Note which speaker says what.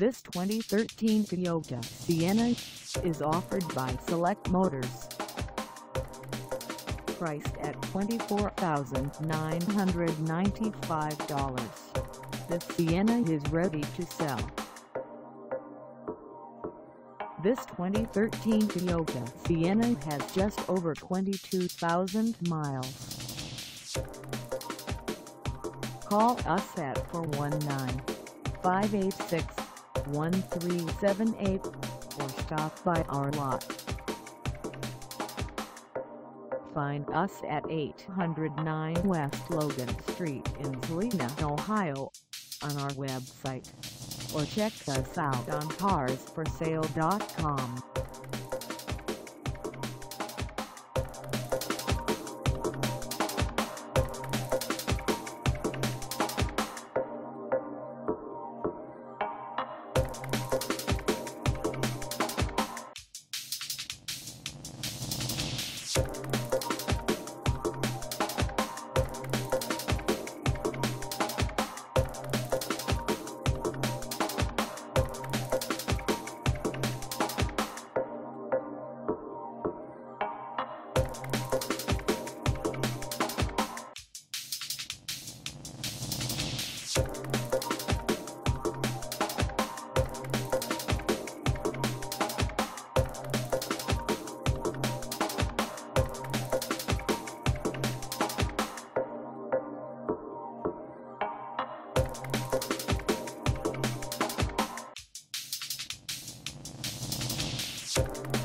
Speaker 1: This 2013 Toyota Sienna is offered by Select Motors. Priced at $24,995, this Sienna is ready to sell. This 2013 Toyota Sienna has just over 22,000 miles. Call us at 419-586-1378 or stop by our lot. Find us at 809 West Logan Street in Celina, Ohio on our website or check us out on carsforsale.com.
Speaker 2: Thank